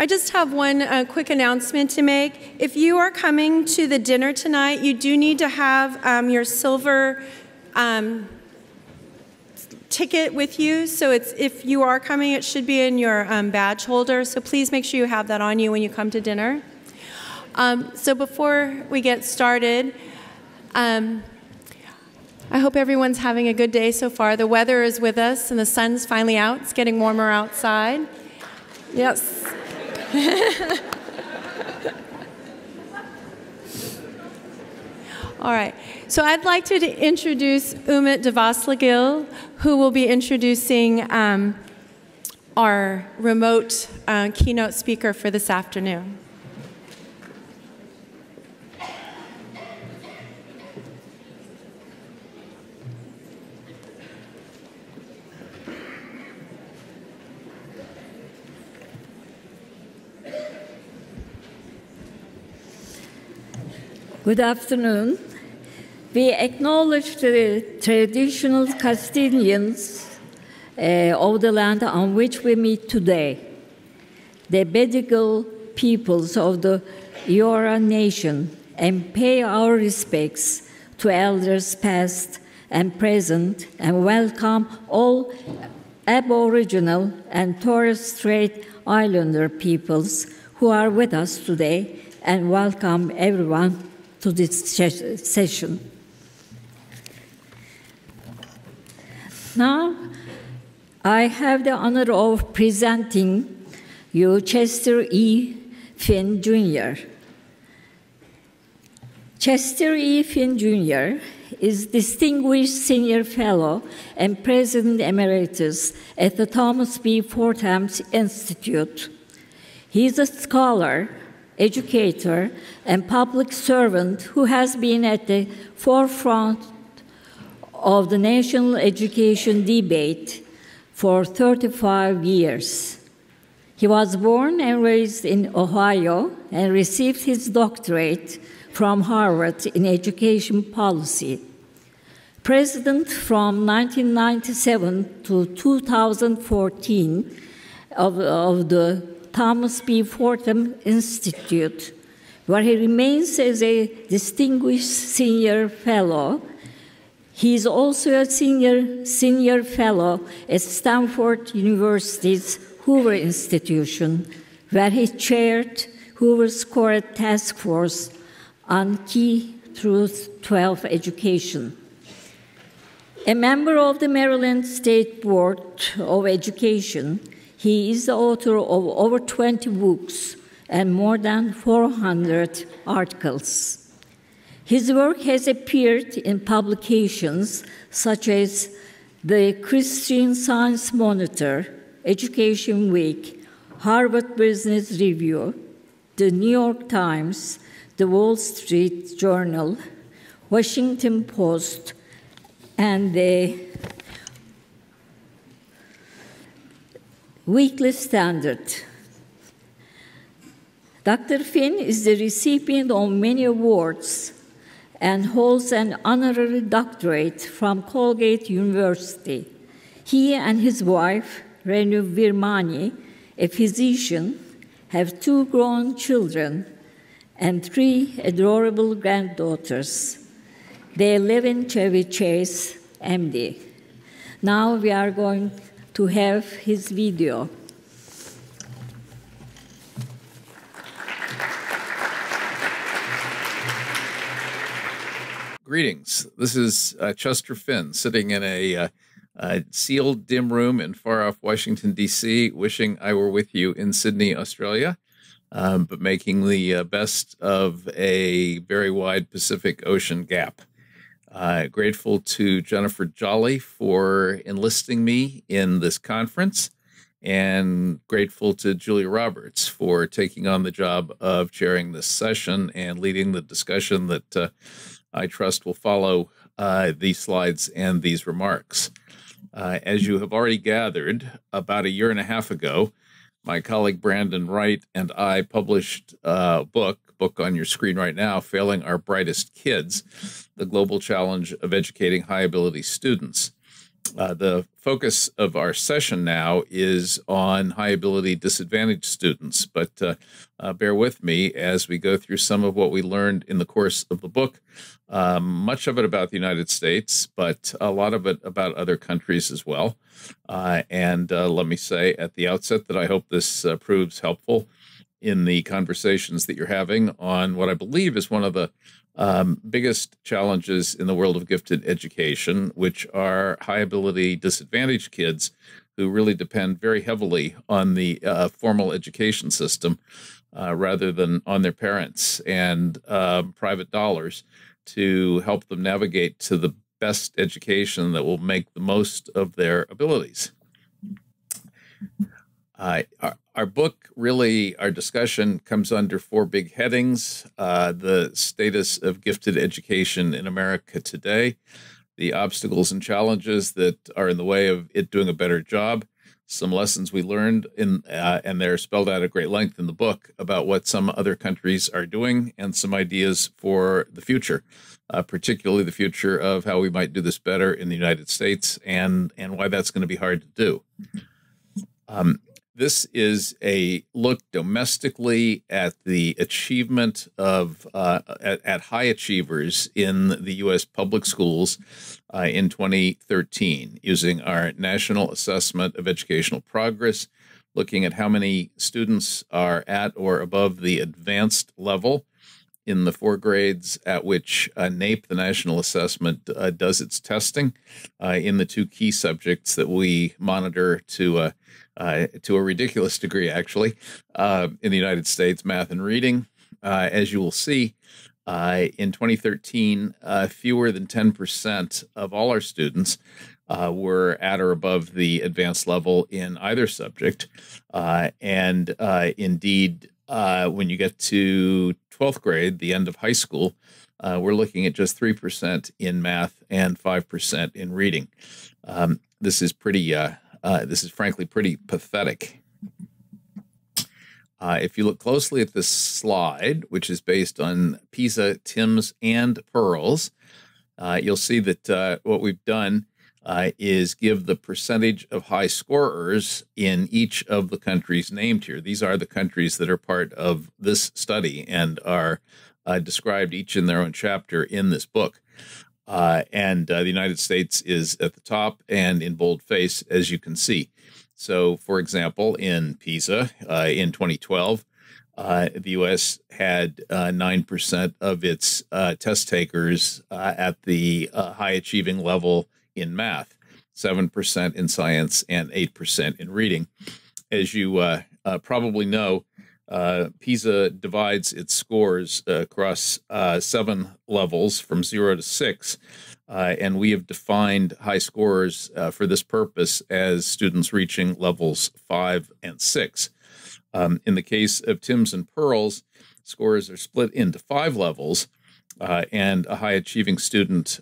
I just have one uh, quick announcement to make. If you are coming to the dinner tonight, you do need to have um, your silver um, ticket with you. So it's if you are coming, it should be in your um, badge holder. So please make sure you have that on you when you come to dinner. Um, so before we get started, um, I hope everyone's having a good day so far. The weather is with us and the sun's finally out. It's getting warmer outside. Yes. All right. So I'd like to introduce Umit Davasligil, who will be introducing um, our remote uh, keynote speaker for this afternoon. Good afternoon. We acknowledge the traditional custodians uh, of the land on which we meet today, the Bedegal peoples of the Eora Nation, and pay our respects to elders past and present, and welcome all Aboriginal and Torres Strait Islander peoples who are with us today, and welcome everyone to this session. Now, I have the honor of presenting you Chester E. Finn Jr. Chester E. Finn Jr. is Distinguished Senior Fellow and President Emeritus at the Thomas B. Fordham Institute. He is a scholar educator, and public servant who has been at the forefront of the national education debate for 35 years. He was born and raised in Ohio and received his doctorate from Harvard in education policy. President from 1997 to 2014 of, of the Thomas B. Fordham Institute, where he remains as a distinguished senior fellow. He is also a senior, senior fellow at Stanford University's Hoover Institution, where he chaired Hoover's Koret Task Force on K through 12 education. A member of the Maryland State Board of Education, he is the author of over 20 books and more than 400 articles. His work has appeared in publications such as the Christian Science Monitor, Education Week, Harvard Business Review, the New York Times, the Wall Street Journal, Washington Post, and the Weekly Standard. Dr. Finn is the recipient of many awards and holds an honorary doctorate from Colgate University. He and his wife, Renu Virmani, a physician, have two grown children and three adorable granddaughters. They live in Chevy Chase, MD. Now we are going to have his video. Greetings. This is uh, Chester Finn sitting in a, uh, sealed dim room in far off Washington, D.C., wishing I were with you in Sydney, Australia, um, but making the uh, best of a very wide Pacific Ocean gap. Uh, grateful to Jennifer Jolly for enlisting me in this conference, and grateful to Julia Roberts for taking on the job of chairing this session and leading the discussion that uh, I trust will follow uh, these slides and these remarks. Uh, as you have already gathered, about a year and a half ago, my colleague Brandon Wright and I published a book, book on your screen right now, Failing Our Brightest Kids, the global challenge of educating high ability students. Uh, the focus of our session now is on high ability disadvantaged students, but uh, uh, bear with me as we go through some of what we learned in the course of the book. Um, much of it about the United States, but a lot of it about other countries as well. Uh, and uh, let me say at the outset that I hope this uh, proves helpful in the conversations that you're having on what I believe is one of the um, biggest challenges in the world of gifted education, which are high ability disadvantaged kids who really depend very heavily on the uh, formal education system uh, rather than on their parents and uh, private dollars to help them navigate to the best education that will make the most of their abilities. Uh, our, book, really, our discussion comes under four big headings uh, the status of gifted education in America today, the obstacles and challenges that are in the way of it doing a better job, some lessons we learned in, uh, and they're spelled out at great length in the book about what some other countries are doing, and some ideas for the future. Uh, particularly the future of how we might do this better in the United States and and why that's going to be hard to do. Um, this is a look domestically at the achievement of uh, at, at, high achievers in the U.S. public schools uh, in 2013, using our National Assessment of Educational Progress, looking at how many students are at or above the advanced level in the four grades at which uh, NAEP, the National Assessment, uh, does its testing uh, in the two key subjects that we monitor to uh, to a ridiculous degree, actually, uh, in the United States, math and reading. Uh, as you will see, uh, in 2013, uh, fewer than 10% of all our students uh, were at or above the advanced level in either subject. and indeed, when you get to 12th grade, the end of high school, we're looking at just 3% in math and 5% in reading. Um, this is pretty uh, this is frankly pretty pathetic. Uh, if you look closely at this slide, which is based on PISA, TIMSS, and PIRLS, uh, you'll see that uh, what we've done uh, is give the percentage of high scorers in each of the countries named here. These are the countries that are part of this study and are uh, described each in their own chapter in this book. Uh, and uh, the United States is at the top and in boldface, as you can see. So, for example, in PISA uh, in 2012, uh, the U.S. had 9% uh, of its uh, test takers at the high achieving level in math, 7% in science, and 8% in reading. As you probably know, uh, PISA divides its scores uh, across uh, seven levels from zero to six. Uh, and we have defined high scorers uh, for this purpose as students reaching levels five and six. Um, in the case of TIMSS and PIRLS, scores are split into five levels, uh, and a high achieving student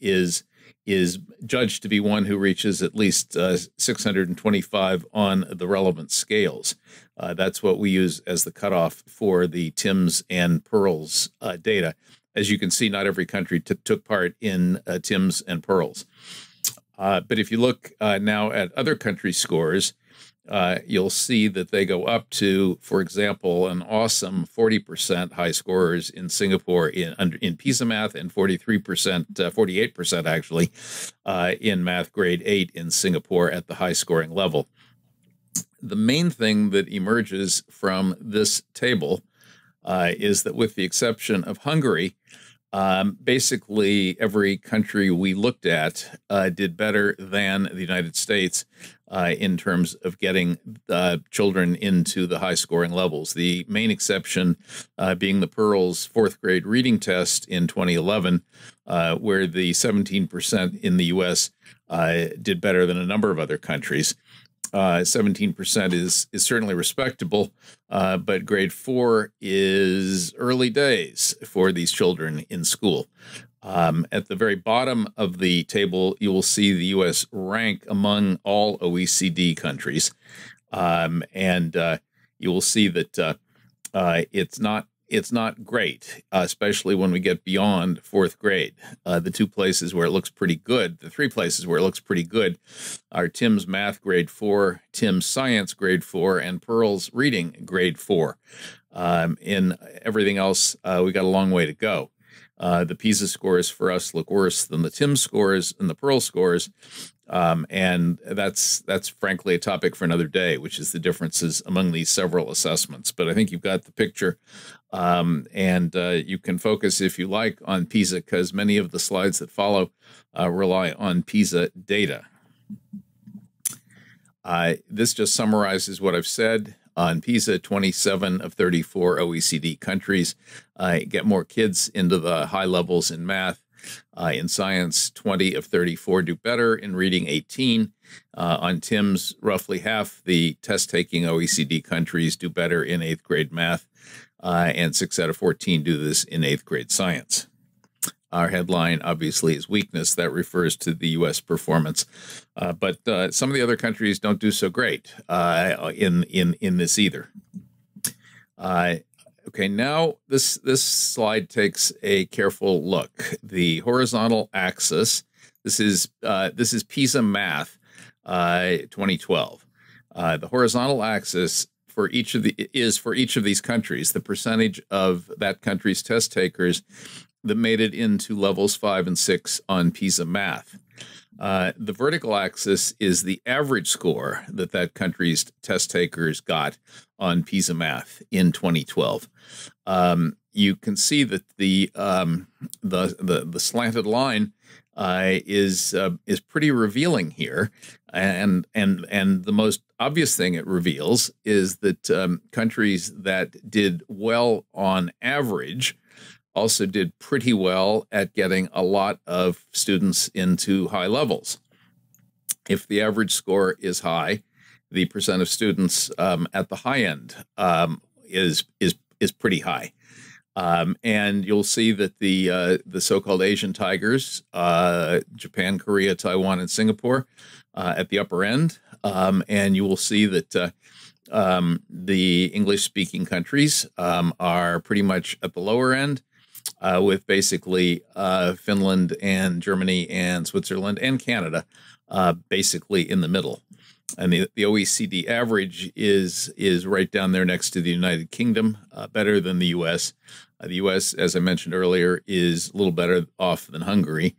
is is judged to be one who reaches at least uh, 625 on the relevant scales. Uh, that's what we use as the cutoff for the TIMSS and PIRLS uh, data. As you can see, not every country took part in uh, TIMSS and PIRLS. Uh, but if you look uh, now at other country scores, uh, you'll see that they go up to, for example, an awesome 40% high scorers in Singapore in in PISA math and 43%, 48% actually, in math grade eight in Singapore at the high scoring level the main thing that emerges from this table uh, is that, with the exception of Hungary, um, basically every country we looked at uh, did better than the United States uh, in terms of getting uh, children into the high scoring levels. The main exception uh, being the PIRLS fourth grade reading test in 2011, uh, where the 17% in the US uh, did better than a number of other countries. Uh, 17% is is certainly respectable, uh, but grade four is early days for these children in school. Um, at the very bottom of the table, you will see the U.S. rank among all OECD countries, um, and uh, you will see that uh, uh, it's not it's not great, uh, especially when we get beyond fourth grade. Uh, the two places where it looks pretty good, the three places where it looks pretty good, are TIMSS math grade four, TIMSS science grade four, and PIRLS reading grade four. Um, in everything else, uh, we got a long way to go. Uh, the PISA scores for us look worse than the Tim scores and the Pearl scores, um, and that's that's frankly a topic for another day, which is the differences among these several assessments. But I think you've got the picture, um, and uh, you can focus if you like on PISA because many of the slides that follow uh, rely on PISA data. Uh, this just summarizes what I've said. On PISA, 27 of 34 OECD countries get more kids into the high levels in math. In science, 20 of 34 do better. In reading, 18. Uh, on TIMSS, roughly half the test taking OECD countries do better in eighth grade math, uh, and six out of 14 do this in eighth grade science. Our headline obviously is weakness. That refers to the U.S. performance, uh, but uh, some of the other countries don't do so great uh, in in in this either. Uh, okay, now this this slide takes a careful look. The horizontal axis. This is uh, this is PISA Math, uh, 2012. the horizontal axis for each of the is for each of these countries the percentage of that country's test takers that made it into levels five and six on PISA math. Uh, the vertical axis is the average score that that country's test takers got on PISA math in 2012. Um, you can see that the um, the, the, the slanted line uh, is uh, is pretty revealing here, and and and the most obvious thing it reveals is that um, countries that did well on average also did pretty well at getting a lot of students into high levels. If the average score is high, the percent of students um, at the high end um, is is is pretty high. Um, and you'll see that the uh, the so-called Asian tigers, uh, Japan, Korea, Taiwan, and Singapore, uh, at the upper end, um, and you will see that uh, um, the English-speaking countries um, are pretty much at the lower end, uh, with basically uh, Finland and Germany and Switzerland and Canada basically in the middle. And the, the OECD average is is right down there next to the United Kingdom, uh, better than the U.S. Uh, the U.S., as I mentioned earlier, is a little better off than Hungary.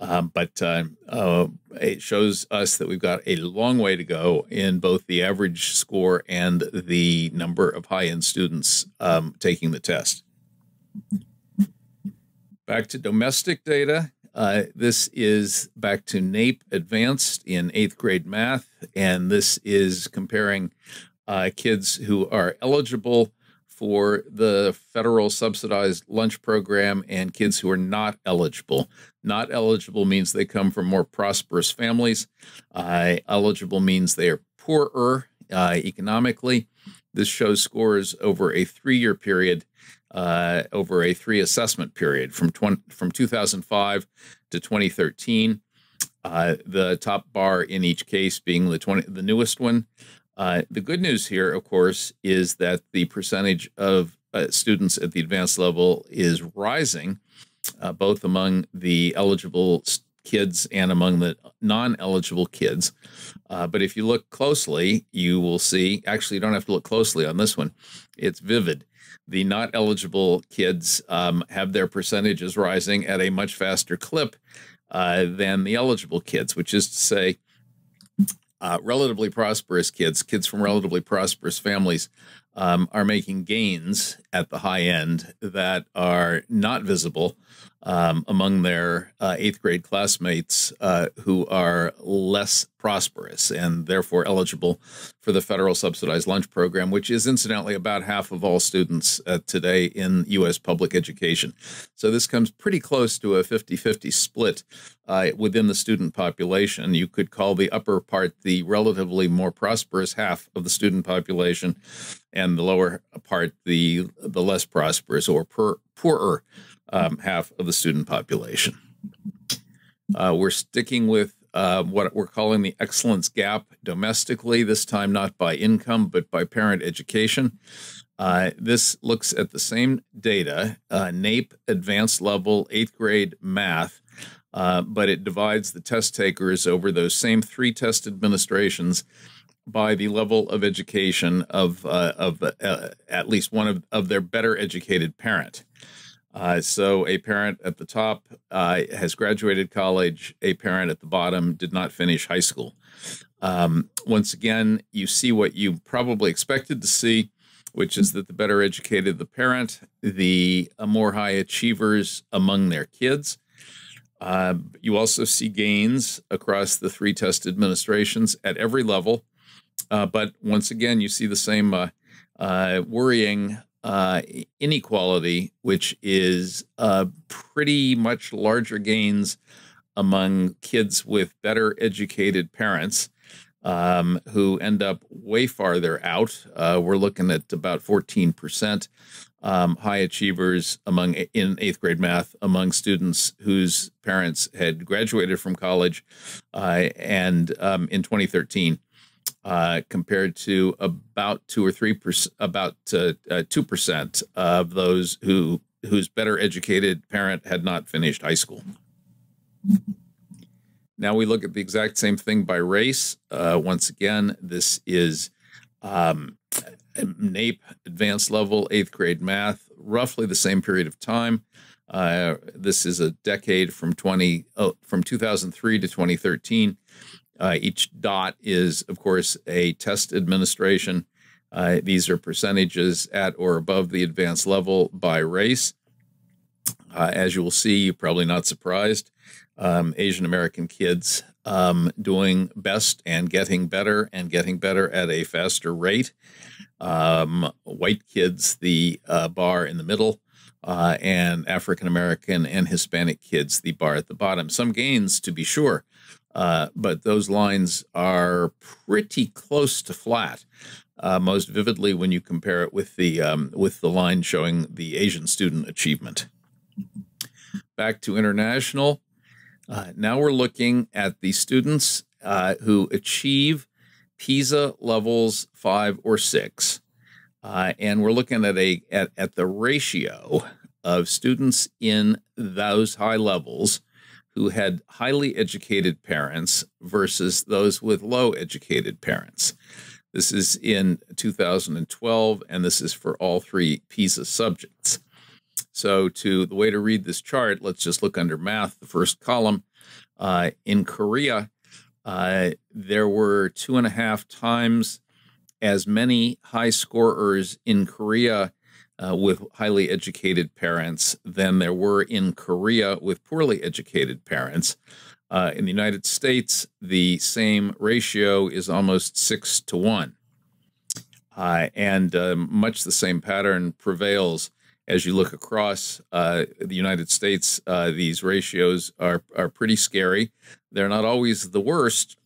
Um, but uh, uh, it shows us that we've got a long way to go in both the average score and the number of high end students um, taking the test. Back to domestic data. Uh, this is back to NAEP Advanced in eighth grade math, and this is comparing uh, kids who are eligible for the federal subsidized lunch program and kids who are not eligible. Not eligible means they come from more prosperous families. Uh, eligible means they are poorer uh, economically. This shows scores over a three year period uh, over a three assessment period from 20, from 2005 to 2013. Uh, the top bar in each case being the 20, the newest one. Uh, the good news here, of course, is that the percentage of uh, students at the advanced level is rising, uh, both among the eligible kids and among the non-eligible kids. Uh, but if you look closely, you will see. Actually, you don't have to look closely on this one. It's vivid the not eligible kids um, have their percentages rising at a much faster clip uh, than the eligible kids, which is to say, uh, relatively prosperous kids, kids from relatively prosperous families, um, are making gains at the high end that are not visible um, among their uh, eighth grade classmates uh, who are less prosperous and therefore eligible for the federal subsidized lunch program, which is incidentally about half of all students uh, today in U.S. public education. So this comes pretty close to a 50 50 split uh, within the student population. You could call the upper part the relatively more prosperous half of the student population, and the lower part the, the less prosperous or poorer um, half of the student population. Uh, we're sticking with uh, what we're calling the excellence gap domestically, this time not by income, but by parent education. Uh, this looks at the same data, uh, NAEP advanced level eighth grade math, uh, but it divides the test takers over those same three test administrations by the level of education of uh, of at least one of, of their better educated parent. Uh, so a parent at the top uh, has graduated college. A parent at the bottom did not finish high school. Um, once again, you see what you probably expected to see, which is that the better educated the parent, the uh, more high achievers among their kids. Uh, you also see gains across the three test administrations at every level. Uh, but once again, you see the same uh, worrying uh, inequality, which is uh, pretty much larger gains among kids with better educated parents um, who end up way farther out. Uh, we're looking at about 14% um, high achievers among in eighth grade math among students whose parents had graduated from college uh, and um, in 2013 uh, compared to about two or three percent, about uh, uh, two uh, percent of those who whose better educated parent had not finished high school. Now we look at the exact same thing by race. Uh, once again, this is um, NAEP advanced level eighth grade math, roughly the same period of time. Uh, this is a decade from 20 oh, from 2003 to 2013. Uh, each dot is, of course, a test administration. Uh, these are percentages at or above the advanced level by race. Uh, as you will see, you're probably not surprised. Um, Asian American kids um, doing best and getting better and getting better at a faster rate. Um, white kids, the uh, bar in the middle, uh, and African American and Hispanic kids, the bar at the bottom. Some gains, to be sure, uh, but those lines are pretty close to flat. Uh, most vividly when you compare it with the um, with the line showing the Asian student achievement. Back to international. Uh, now we're looking at the students uh, who achieve PISA levels five or six, uh, and we're looking at a at, at the ratio of students in those high levels who had highly educated parents versus those with low educated parents. This is in 2012, and this is for all three PISA subjects. So, to the way to read this chart, let's just look under math, the first column. Uh, in Korea, uh, there were two and a half times as many high scorers in Korea uh, with highly educated parents than there were in Korea with poorly educated parents. Uh, in the United States, the same ratio is almost six to one. Uh, and um, much the same pattern prevails as you look across uh, the United States. Uh, these ratios are, are pretty scary. They're not always the worst,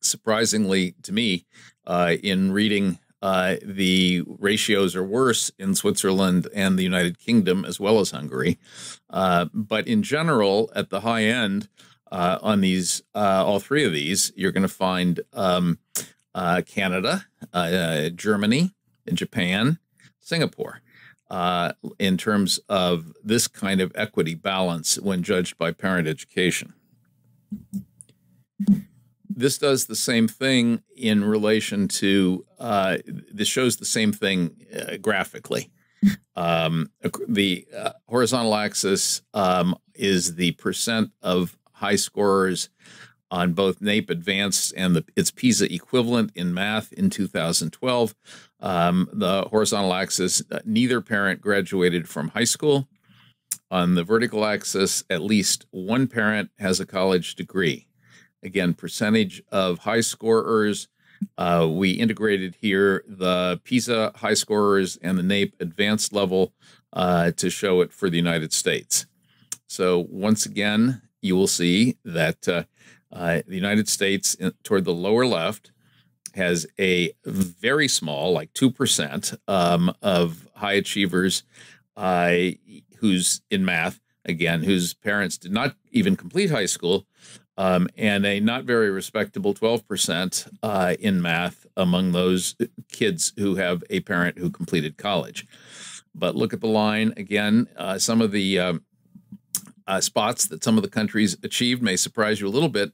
surprisingly to me, uh, in reading uh, the ratios are worse in Switzerland and the United Kingdom as well as Hungary. Uh, but in general, at the high end, uh, on these, uh, all three of these, you're going to find um, uh, Canada, Germany, and Japan, Singapore. in terms of this kind of equity balance when judged by parent education this does the same thing in relation to uh, this shows the same thing uh, graphically. Um, the uh, horizontal axis um, is the percent of high scorers on both NAEP Advanced and the, its PISA equivalent in math in 2012. Um, the horizontal axis, uh, neither parent graduated from high school. On the vertical axis, at least one parent has a college degree. Again, percentage of high scorers. Uh, we integrated here the PISA high scorers and the NAEP advanced level uh, to show it for the United States. So once again, you will see that uh, uh the United States, in, toward the lower left, has a very small, like 2% um, of high achievers uh, who's in math, again, whose parents did not even complete high school, um, and a not very respectable 12% uh, in math among those kids who have a parent who completed college. But look at the line again. Uh, some of the um, uh, spots that some of the countries achieved may surprise you a little bit.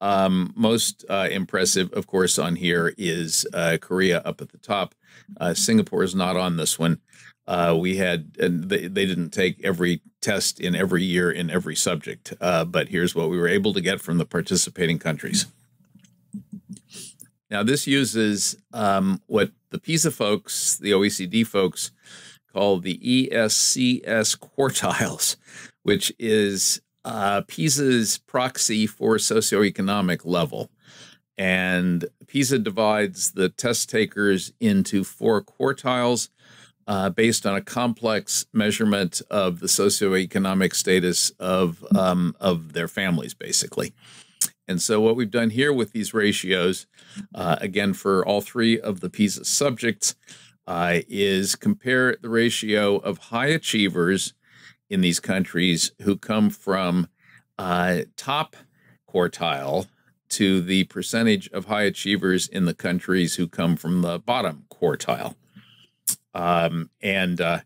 Um, most uh, impressive, of course, on here is uh, Korea up at the top. Uh, Singapore is not on this one. Uh, we had, and they, they didn't take every test in every year in every subject, uh, but here's what we were able to get from the participating countries. Now, this uses um, what the PISA folks, the OECD folks, call the ESCS quartiles, which is uh, PISA's proxy for socioeconomic level. And PISA divides the test takers into four quartiles uh, based on a complex measurement of the socioeconomic status of um, of their families, basically. And so, what we've done here with these ratios, uh, again for all three of the PISA subjects, uh, is compare the ratio of high achievers in these countries who come from uh, top quartile to the percentage of high achievers in the countries who come from the bottom quartile. Um, and uh,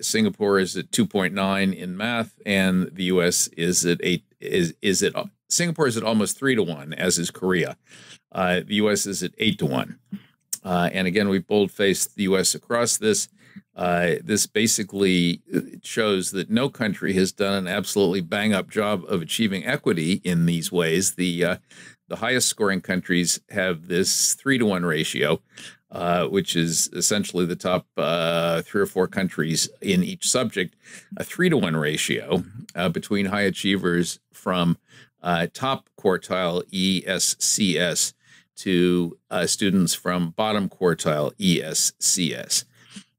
Singapore is at 2.9 in math, and the U.S. is at eight. Is is it Singapore is at almost three to one, as is Korea. Uh, the U.S. is at eight to one. Uh, and again, we bold faced the U.S. across this. Uh, this basically uh, shows that no country has done an absolutely bang up job of achieving equity in these ways. The uh, the highest scoring countries have this three to one ratio, uh, which is essentially the top uh, three or four countries in each subject, a three to one ratio uh, between high achievers from top quartile ESCS to students from bottom quartile ESCS.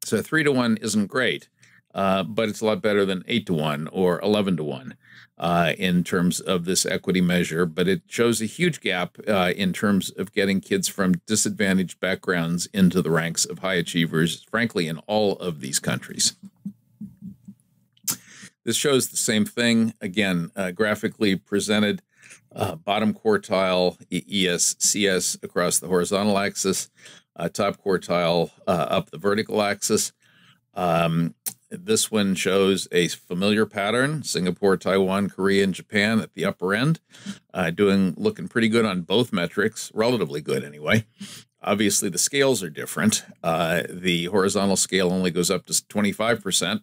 So three to one isn't great, uh, but it's a lot better than eight to one or 11 to one uh, in terms of this equity measure. But it shows a huge gap uh, in terms of getting kids from disadvantaged backgrounds into the ranks of high achievers, frankly, in all of these countries. This shows the same thing, again, uh, graphically presented. Uh, bottom quartile ESCS across the horizontal axis, top quartile up the vertical axis. Um, this one shows a familiar pattern: Singapore, Taiwan, Korea, and Japan at the upper end, uh, doing looking pretty good on both metrics, relatively good anyway. Obviously, the scales are different. Uh, the horizontal scale only goes up to 25%,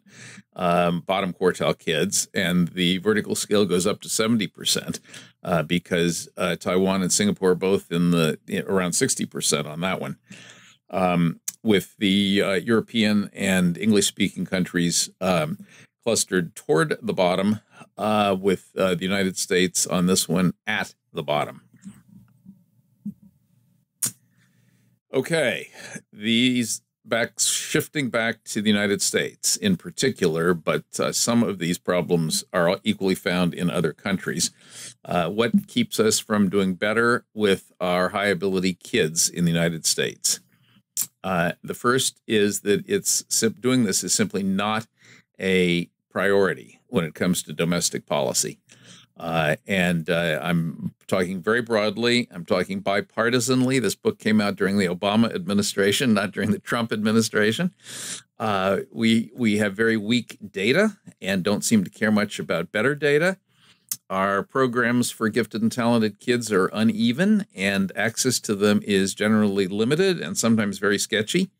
um, bottom quartile kids, and the vertical scale goes up to 70% uh, because uh, Taiwan and Singapore are both in the around 60% on that one. Um, with the uh, European and English speaking countries um, clustered toward the bottom, uh, with uh, the United States on this one at the bottom. Okay, these back shifting back to the United States in particular, but uh, some of these problems are equally found in other countries. Uh, what keeps us from doing better with our high ability kids in the United States? Uh, the first is that it's doing this is simply not a priority when it comes to domestic policy. Uh, and uh, I'm talking very broadly. I'm talking bipartisanly. This book came out during the Obama administration, not during the Trump administration. Uh, we we have very weak data and don't seem to care much about better data. Our programs for gifted and talented kids are uneven, and access to them is generally limited and sometimes very sketchy.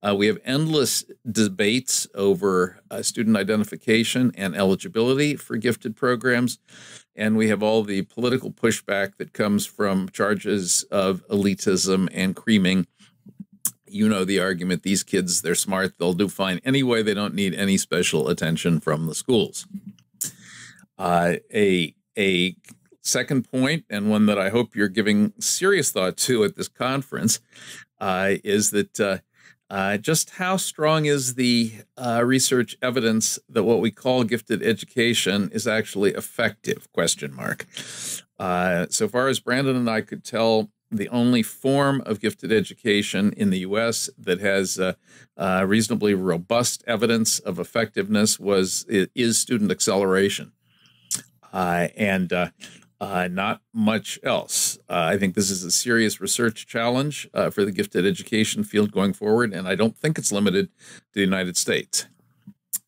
Uh, we have endless debates over uh, student identification and eligibility for gifted programs. And we have all the political pushback that comes from charges of elitism and creaming. You know the argument these kids, they're smart, they'll do fine anyway, they don't need any special attention from the schools. Uh, a, a second point, and one that I hope you're giving serious thought to at this conference, uh, is that uh, uh, just how strong is the uh, research evidence that what we call gifted education is actually effective? Question mark. Uh, so far as Brandon and I could tell, the only form of gifted education in the U.S. that has uh, uh, reasonably robust evidence of effectiveness was is student acceleration, and Uh, not much else. Uh, I think this is a serious research challenge uh, for the gifted education field going forward, and I don't think it's limited to the United States.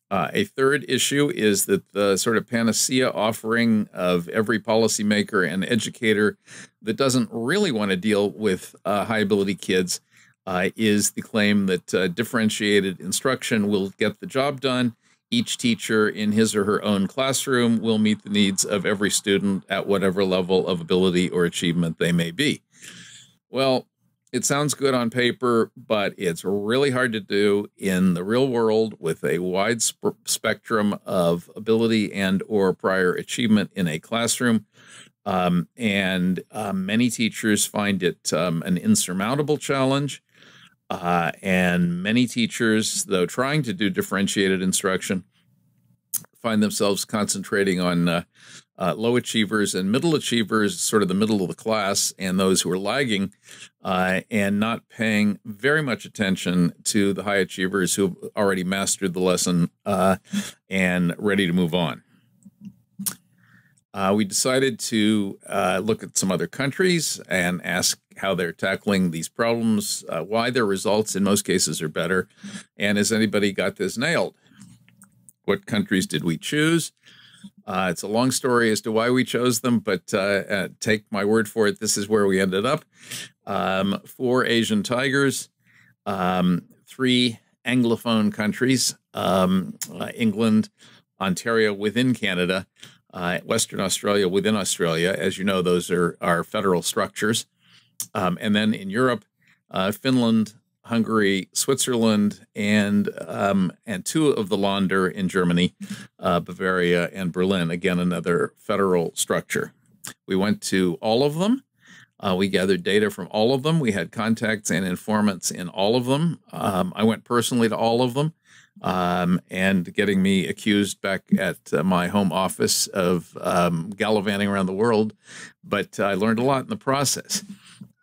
Uh, a third issue is that the sort of panacea offering of every policymaker and educator that doesn't really want to deal with uh, high ability kids uh, is the claim that differentiated instruction will get the job done each teacher in his or her own classroom will meet the needs of every student at whatever level of ability or achievement they may be. Well, it sounds good on paper, but it's really hard to do in the real world with a wide sp- spectrum of ability and or prior achievement in a classroom. Um, and uh, many teachers find it um, an insurmountable challenge. Uh, and many teachers, though trying to do differentiated instruction, find themselves concentrating on uh, uh, low achievers and middle achievers, sort of the middle of the class, and those who are lagging, uh, and not paying very much attention to the high achievers who have already mastered the lesson uh, and ready to move on. Uh, we decided to uh, look at some other countries and ask how they're tackling these problems, uh, why their results in most cases are better, and has anybody got this nailed? What countries did we choose? Uh, it's a long story as to why we chose them, but uh, uh, take my word for it, this is where we ended up. Um, four Asian tigers, um, three Anglophone countries, um, England, Ontario within Canada, uh, Western Australia within Australia. As you know, those are, are federal structures. Um, and then in Europe, uh, Finland, Hungary, Switzerland, and um, and two of the Länder in Germany, uh, Bavaria and Berlin. Again, another federal structure. We went to all of them. Uh, we gathered data from all of them. We had contacts and informants in all of them. Um, I went personally to all of them um, and getting me accused back at uh, my home office of um, gallivanting around the world. But I learned a lot in the process.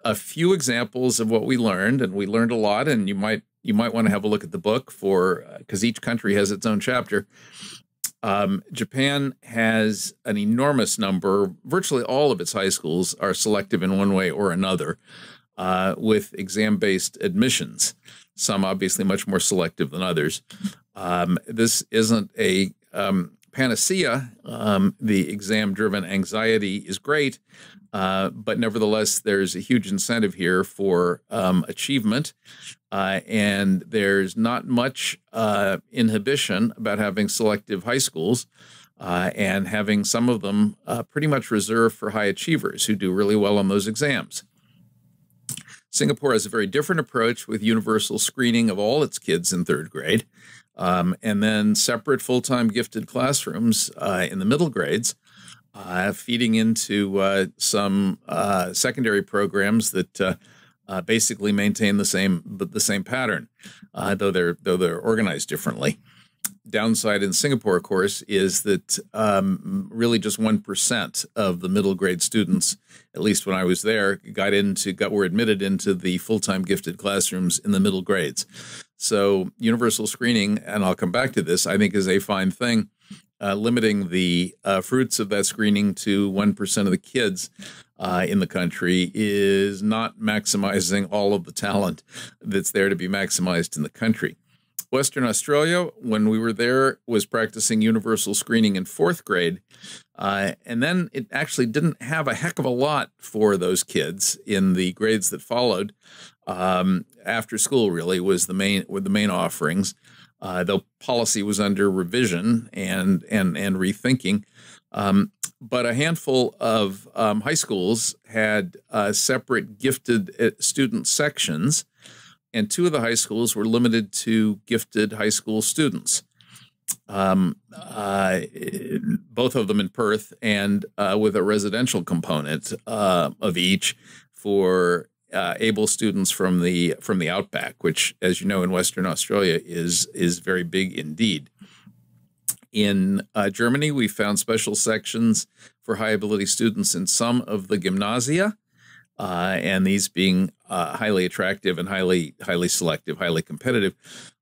A few examples of what we learned, and we learned a lot. And you might you might want to have a look at the book for because uh, each country has its own chapter. Um, Japan has an enormous number. Virtually all of its high schools are selective in one way or another, uh, with exam-based admissions some obviously much more selective than others. Um, this isn't a um, panacea. Um, the exam driven anxiety is great, uh, but nevertheless, there's a huge incentive here for um, achievement. Uh, and there's not much uh, inhibition about having selective high schools. Uh, and having some of them uh, pretty much reserved for high achievers who do really well on those exams. Singapore has a very different approach with universal screening of all its kids in third grade, um, and then separate full time gifted classrooms uh, in the middle grades, uh, feeding into uh, some uh, secondary programs that. Uh, uh, basically maintain the same the same pattern, though they're though they're organized differently downside in Singapore, of course, is that um, really just one percent of the middle grade students, at least when I was there, got into got were admitted into the full time gifted classrooms in the middle grades. So universal screening, and I'll come back to this, I think is a fine thing. Uh, limiting the uh, fruits of that screening to 1% of the kids uh, in the country is not maximizing all of the talent that's there to be maximized in the country. Western Australia, when we were there, was practicing universal screening in fourth grade. Uh, and then it actually didn't have a heck of a lot for those kids in the grades that followed. Um, after school really was the main were the main offerings. Uh, though policy was under revision and and and rethinking. Um, but a handful of um, high schools had uh, separate gifted uh, student sections and two of the high schools were limited to gifted high school students. Um, uh, both of them in Perth, and uh, with a residential component uh, of each for uh, able students from the from the outback, which, as you know, in Western Australia is is very big indeed. In uh, Germany, we found special sections for high ability students in some of the gymnasia, uh, and these being uh, highly attractive and highly highly selective, highly competitive.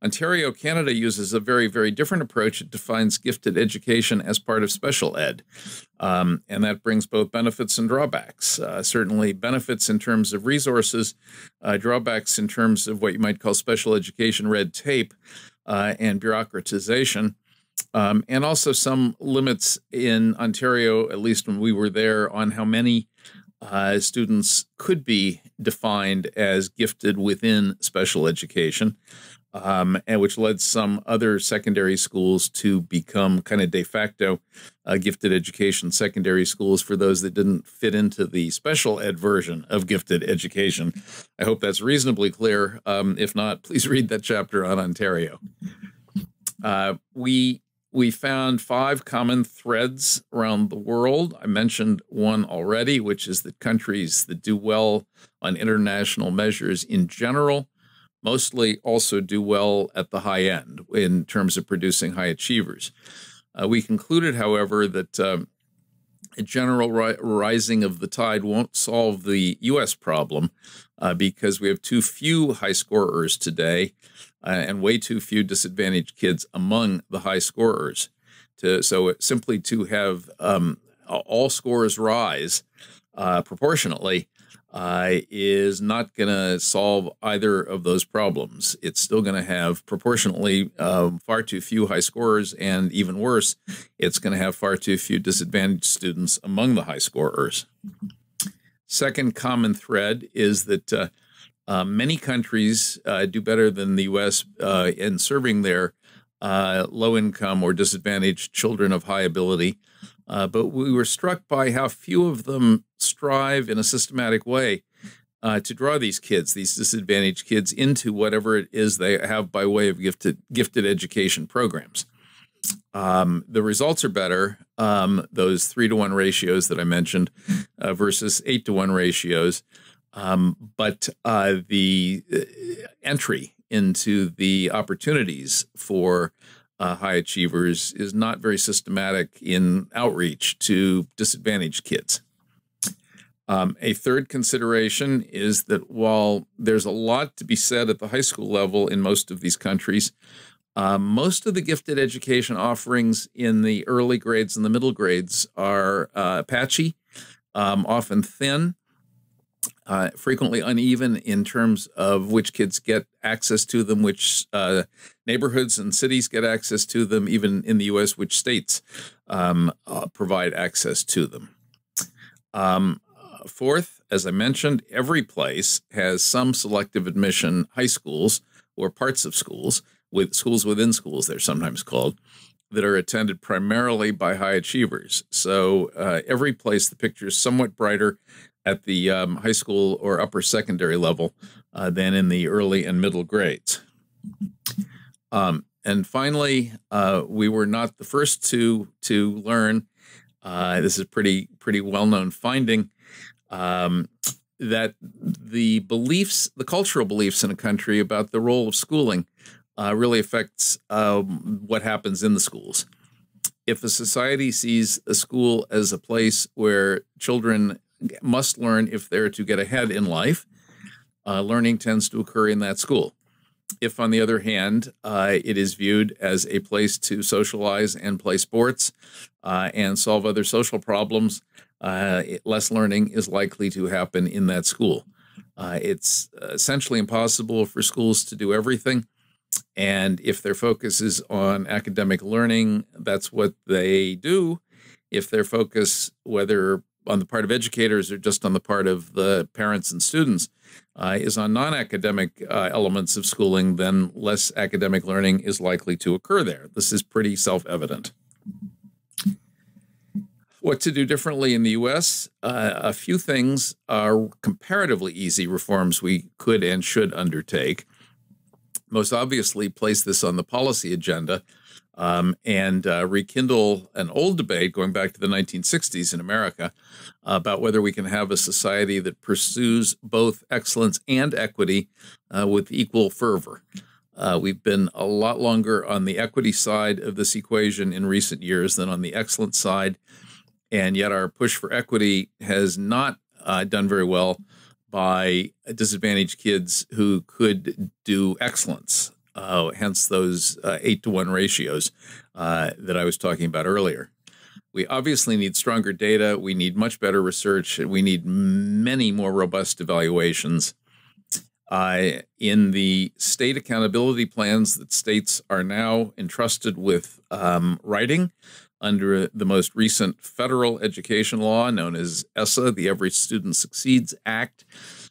Ontario, Canada uses a very very different approach. It defines gifted education as part of special ed, um, and that brings both benefits and drawbacks. Uh, certainly, benefits in terms of resources, uh, drawbacks in terms of what you might call special education red tape uh, and bureaucratization. Um, and also some limits in Ontario, at least when we were there, on how many uh, students could be defined as gifted within special education, um, and which led some other secondary schools to become kind of de facto uh, gifted education secondary schools for those that didn't fit into the special ed version of gifted education. I hope that's reasonably clear. Um, if not, please read that chapter on Ontario. Uh, we we found five common threads around the world. I mentioned one already, which is that countries that do well on international measures in general mostly also do well at the high end in terms of producing high achievers. Uh, we concluded, however, that um, a general ri- rising of the tide won't solve the U.S. problem uh, because we have too few high scorers today uh, and way too few disadvantaged kids among the high scorers. To, so simply to have um, all scores rise uh, proportionately uh, is not going to solve either of those problems. It's still going to have proportionately um, far too few high scorers, and even worse, it's going to have far too few disadvantaged students among the high scorers. Second common thread is that uh, uh, many countries uh, do better than the U.S. Uh, in serving their uh, low income or disadvantaged children of high ability. Uh, but we were struck by how few of them strive in a systematic way uh, to draw these kids, these disadvantaged kids, into whatever it is they have by way of gifted gifted education programs. Um, the results are better. Um, those three to one ratios that I mentioned versus eight to one ratios, um, but uh, the uh, entry into the opportunities for uh, high achievers is not very systematic in outreach to disadvantaged kids. Um, a third consideration is that while there's a lot to be said at the high school level in most of these countries, uh, most of the gifted education offerings in the early grades and the middle grades are uh, patchy, um, often thin, uh, frequently uneven in terms of which kids get access to them, which uh, neighborhoods and cities get access to them, even in the U.S., which states um, uh, provide access to them. Um, fourth, as I mentioned, every place has some selective admission high schools or parts of schools, with schools within schools, they're sometimes called, that are attended primarily by high achievers. So uh, every place the picture is somewhat brighter at the um, high school or upper secondary level uh, than in the early and middle grades. Um, and finally, uh, we were not the first to to learn. Uh, this is pretty pretty well known finding um, that the beliefs, the cultural beliefs in a country about the role of schooling, uh, really affects um, what happens in the schools. If a society sees a school as a place where children must learn if they're to get ahead in life, uh, learning tends to occur in that school. If, on the other hand, uh, it is viewed as a place to socialize and play sports uh, and solve other social problems, uh, less learning is likely to happen in that school. Uh, it's essentially impossible for schools to do everything. And if their focus is on academic learning, that's what they do. If their focus, whether on the part of educators or just on the part of the parents and students uh, is on non-academic uh, elements of schooling, then less academic learning is likely to occur there. This is pretty self-evident. What to do differently in the U.S.? Uh, a few things are comparatively easy reforms we could and should undertake. Most obviously, place this on the policy agenda um, and uh, rekindle an old debate going back to the 1960s in America about whether we can have a society that pursues both excellence and equity uh, with equal fervor. Uh, we've been a lot longer on the equity side of this equation in recent years than on the excellence side, and yet our push for equity has not uh, done very well by disadvantaged kids who could do excellence. Uh, hence those uh, eight to one ratios uh, that I was talking about earlier. We obviously need stronger data. We need much better research. We need many more robust evaluations. In the state accountability plans that states are now entrusted with um, writing under the most recent federal education law known as ESSA, the Every Student Succeeds Act,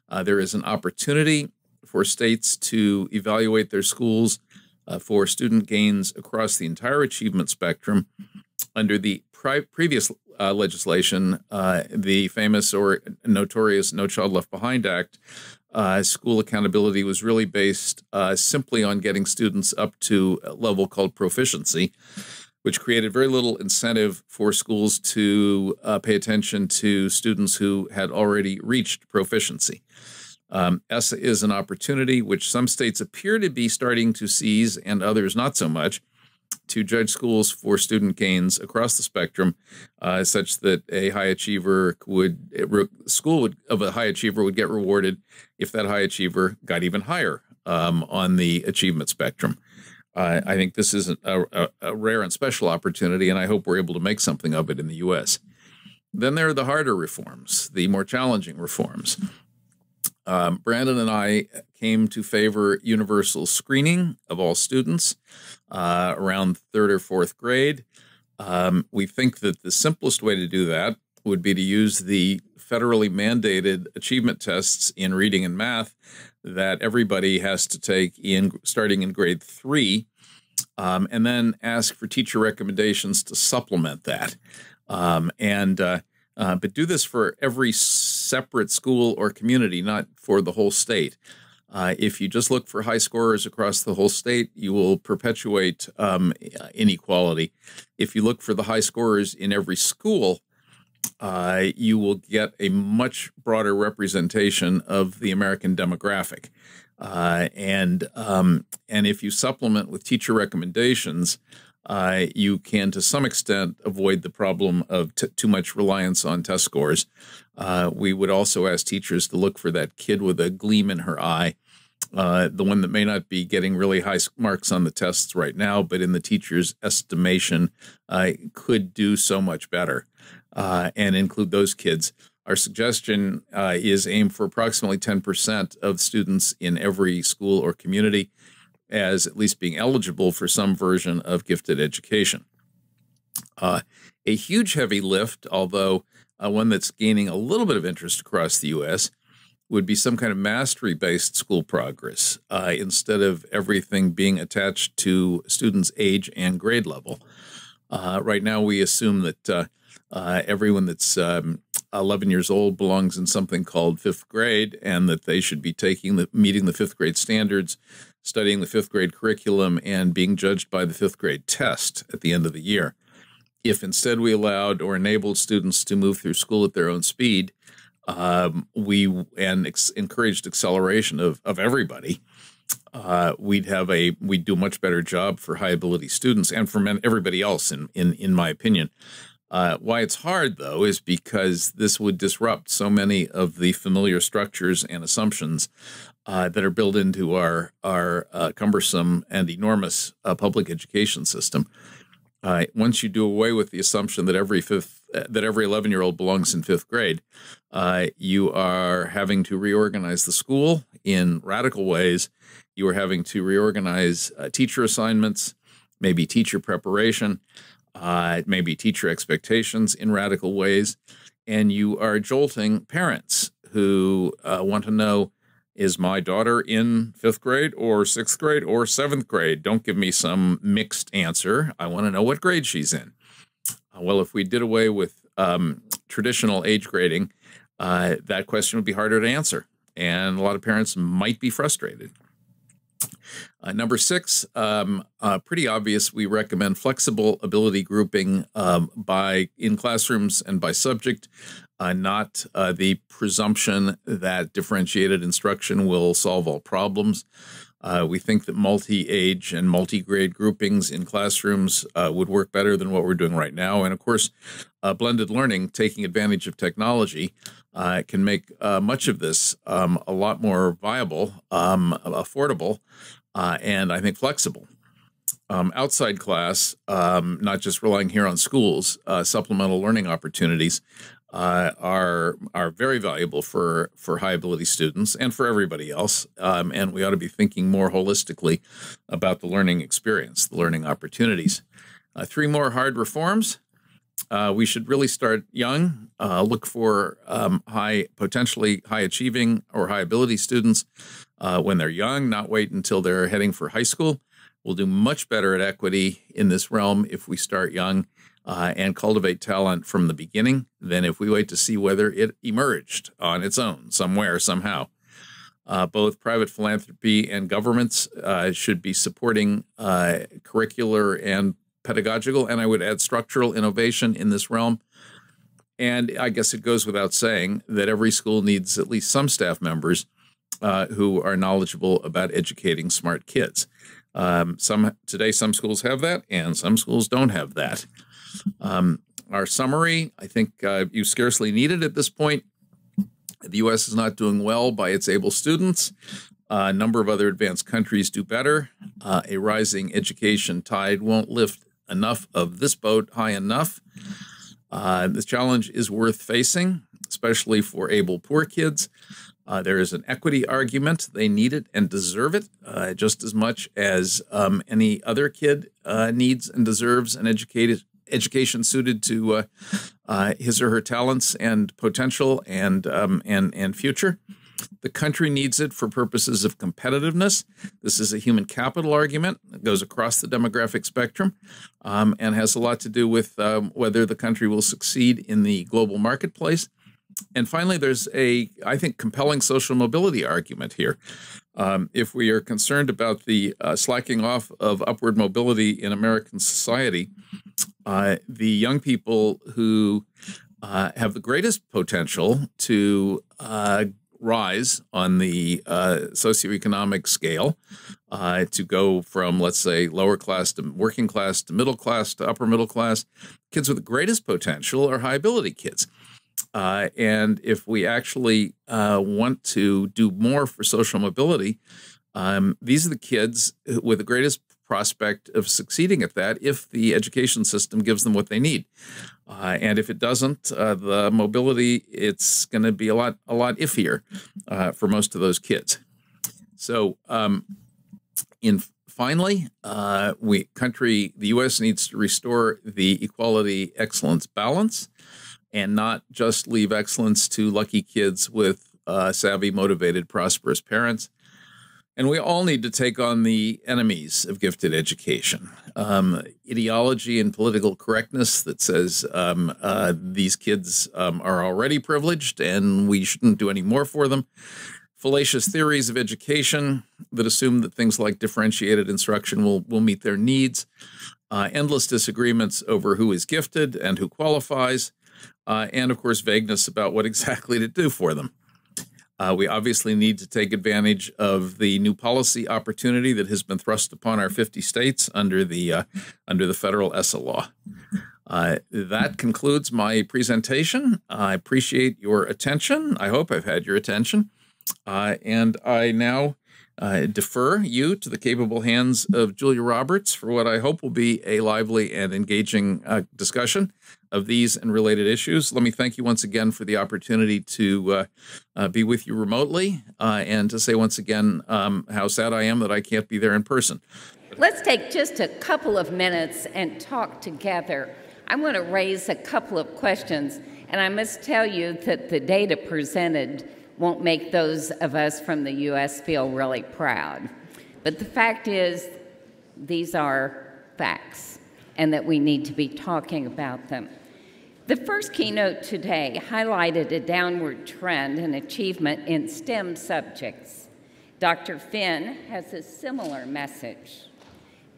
uh, there is an opportunity for states to evaluate their schools uh, for student gains across the entire achievement spectrum under the previous uh, legislation, uh, the famous or notorious No Child Left Behind Act, uh, school accountability was really based uh, simply on getting students up to a level called proficiency, which created very little incentive for schools to uh, pay attention to students who had already reached proficiency. Um, ESSA is an opportunity which some states appear to be starting to seize and others not so much to judge schools for student gains across the spectrum, uh, such that a high achiever would school would, of a high achiever would get rewarded if that high achiever got even higher um, on the achievement spectrum. Uh, I think this is a, a, a, rare and special opportunity, and I hope we're able to make something of it in the U.S. Then there are the harder reforms, the more challenging reforms. Um, Brandon and I came to favor universal screening of all students uh, around third or fourth grade. Um, we think that the simplest way to do that would be to use the federally mandated achievement tests in reading and math that everybody has to take in starting in grade three, um, and then ask for teacher recommendations to supplement that. Um, and uh, uh, but do this for every separate school or community, not for the whole state. Uh, if you just look for high scorers across the whole state, you will perpetuate um, inequality. If you look for the high scorers in every school, uh, you will get a much broader representation of the American demographic. Uh, and um, and if you supplement with teacher recommendations, uh, you can to some extent avoid the problem of too much reliance on test scores. Uh, we would also ask teachers to look for that kid with a gleam in her eye, uh, the one that may not be getting really high marks on the tests right now, but in the teacher's estimation, uh, could do so much better, uh, and include those kids. Our suggestion uh, is aim for approximately 10% of students in every school or community as at least being eligible for some version of gifted education. Uh, a huge heavy lift, although uh, one that's gaining a little bit of interest across the U.S., would be some kind of mastery based school progress uh, instead of everything being attached to students' age and grade level. Uh, right now, we assume that uh, uh, everyone that's um, 11 years old belongs in something called fifth grade and that they should be taking the meeting the fifth grade standards studying the fifth grade curriculum and being judged by the fifth grade test at the end of the year. If instead we allowed or enabled students to move through school at their own speed, um, we and ex- encouraged acceleration of, of everybody, uh, we'd have a we'd do a much better job for high ability students and for men, everybody else. In in in my opinion, uh, why it's hard though is because this would disrupt so many of the familiar structures and assumptions uh, that are built into our our uh, cumbersome and enormous uh, public education system. Uh, once you do away with the assumption that every fifth that every 11 year old belongs in fifth grade, uh, you are having to reorganize the school in radical ways. You are having to reorganize uh, teacher assignments, maybe teacher preparation, maybe teacher expectations in radical ways, and you are jolting parents who want to know is my daughter in fifth grade or sixth grade or seventh grade? Don't give me some mixed answer. I want to know what grade she's in. Uh, well, if we did away with um, traditional age grading, uh, that question would be harder to answer. And a lot of parents might be frustrated. Uh, number six, um, uh, pretty obvious. We recommend flexible ability grouping um, by in classrooms and by subject, uh, not uh, the presumption that differentiated instruction will solve all problems. Uh, we think that multi-age and multi-grade groupings in classrooms uh, would work better than what we're doing right now. And of course, uh, blended learning, taking advantage of technology, uh, can make uh, much of this um, a lot more viable, um, affordable, uh, and I think flexible. Um, outside class, um, not just relying here on schools, supplemental learning opportunities uh, are are very valuable for for high ability students and for everybody else. Um, and we ought to be thinking more holistically about the learning experience, the learning opportunities. Uh, three more hard reforms. Uh, we should really start young. Uh, look for um, high, potentially high achieving or high ability students uh, when they're young. Not wait until they're heading for high school. We'll do much better at equity in this realm if we start young uh, and cultivate talent from the beginning than if we wait to see whether it emerged on its own somewhere, somehow. Uh, both private philanthropy and governments uh, should be supporting uh, curricular and pedagogical, and I would add structural innovation in this realm. And I guess it goes without saying that every school needs at least some staff members uh, who are knowledgeable about educating smart kids. Um, some today, some schools have that, and some schools don't have that. Um, our summary, I think uh, you scarcely need it at this point. The U.S. is not doing well by its able students. Uh, a number of other advanced countries do better. Uh, a rising education tide won't lift enough of this boat high enough. Uh, the challenge is worth facing, especially for able poor kids. Uh, there is an equity argument. They need it and deserve it uh, just as much as um, any other kid uh, needs and deserves an educated education suited to uh, uh, his or her talents and potential and um, and and future. The country needs it for purposes of competitiveness. This is a human capital argument that goes across the demographic spectrum um, and has a lot to do with um, whether the country will succeed in the global marketplace. And finally, there's a, I think, compelling social mobility argument here. Um, if we are concerned about the uh, slacking off of upward mobility in American society, uh, the young people who uh, have the greatest potential to uh, rise on the uh, socioeconomic scale, uh, to go from, let's say, lower class to working class to middle class to upper middle class, kids with the greatest potential are high ability kids. Uh, and if we actually want to do more for social mobility, um, these are the kids with the greatest prospect of succeeding at that if the education system gives them what they need. Uh, and if it doesn't, uh, the mobility it's going to be a lot a lot iffier uh, for most of those kids. So, um, in finally, uh, we country the U.S. needs to restore the equality excellence balance, and not just leave excellence to lucky kids with uh, savvy, motivated, prosperous parents. And we all need to take on the enemies of gifted education. Um, ideology and political correctness that says um, uh, these kids um, are already privileged and we shouldn't do any more for them. Fallacious theories of education that assume that things like differentiated instruction will, will meet their needs. Uh, endless disagreements over who is gifted and who qualifies. Uh, and of course, vagueness about what exactly to do for them. Uh, we obviously need to take advantage of the new policy opportunity that has been thrust upon our 50 states under the uh, under the federal ESSA law. Uh, that concludes my presentation. I appreciate your attention. I hope I've had your attention. Uh, and I now uh, defer you to the capable hands of Julia Roberts for what I hope will be a lively and engaging uh, discussion of these and related issues. Let me thank you once again for the opportunity to uh, uh, be with you remotely uh, and to say once again um, how sad I am that I can't be there in person. Let's take just a couple of minutes and talk together. I want to raise a couple of questions, and I must tell you that the data presented won't make those of us from the U.S. feel really proud. But the fact is, these are facts, and that we need to be talking about them. The first keynote today highlighted a downward trend in achievement in STEM subjects. Dr. Finn has a similar message.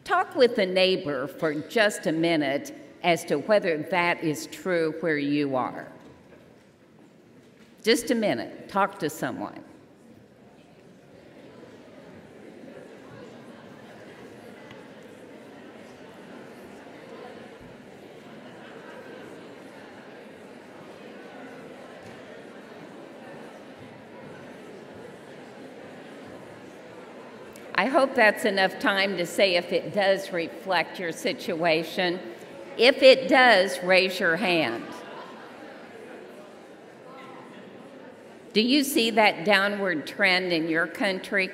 Talk with a neighbor for just a minute as to whether that is true where you are. Just a minute, talk to someone. I hope that's enough time to say if it does reflect your situation. If it does, raise your hand. Do you see that downward trend in your country?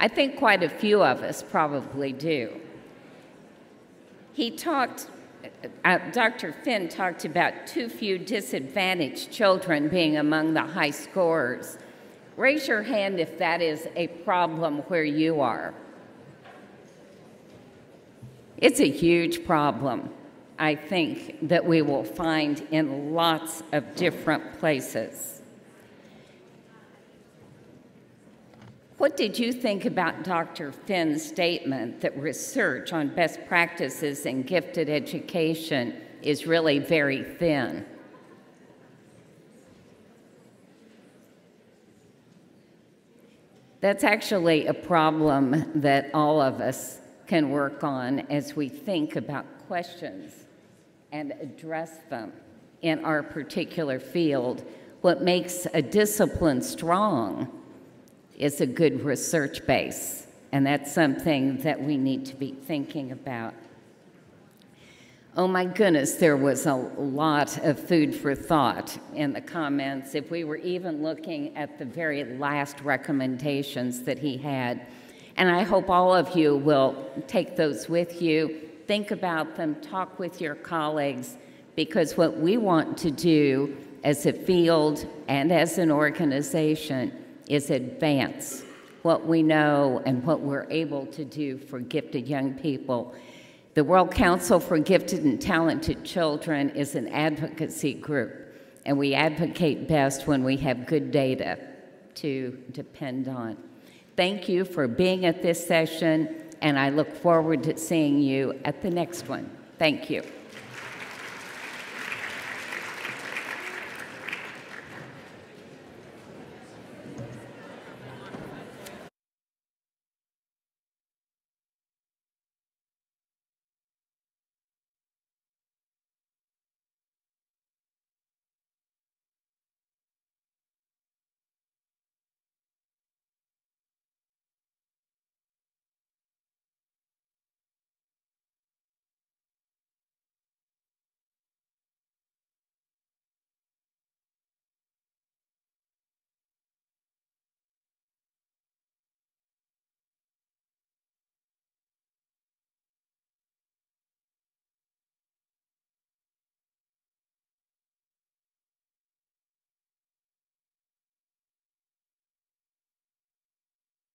I think quite a few of us probably do. He talked, uh, Dr. Finn talked about too few disadvantaged children being among the high scorers. Raise your hand if that is a problem where you are. It's a huge problem, I think, that we will find in lots of different places. What did you think about Dr. Finn's statement that research on best practices in gifted education is really very thin? That's actually a problem that all of us can work on as we think about questions and address them in our particular field. What makes a discipline strong is a good research base, and that's something that we need to be thinking about. Oh my goodness, there was a lot of food for thought in the comments. If we were even looking at the very last recommendations that he had, and I hope all of you will take those with you, think about them, talk with your colleagues, because what we want to do as a field and as an organization is advance what we know and what we're able to do for gifted young people the World Council for Gifted and Talented Children is an advocacy group, and we advocate best when we have good data to depend on. Thank you for being at this session, and I look forward to seeing you at the next one. Thank you.